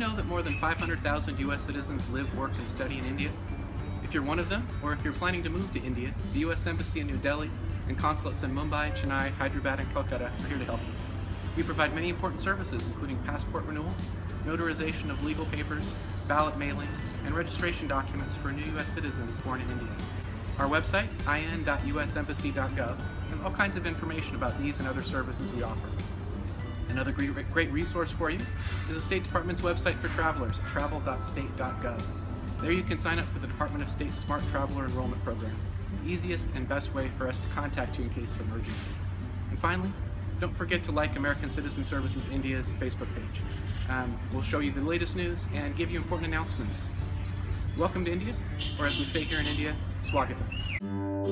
know that more than 500,000 US citizens live, work, and study in India? If you're one of them, or if you're planning to move to India, the US Embassy in New Delhi and consulates in Mumbai, Chennai, Hyderabad, and Calcutta are here to help you. We provide many important services, including passport renewals, notarization of legal papers, ballot mailing, and registration documents for new U.S. citizens born in India. Our website, in.usembassy.gov, has all kinds of information about these and other services we offer. Another great, great resource for you is the State Department's website for travelers, travel.state.gov. There you can sign up for the Department of State's Smart Traveler Enrollment Program, the easiest and best way for us to contact you in case of emergency. And finally, don't forget to like American Citizen Services India's Facebook page. Um, we'll show you the latest news and give you important announcements. Welcome to India, or as we say here in India, Swagatam.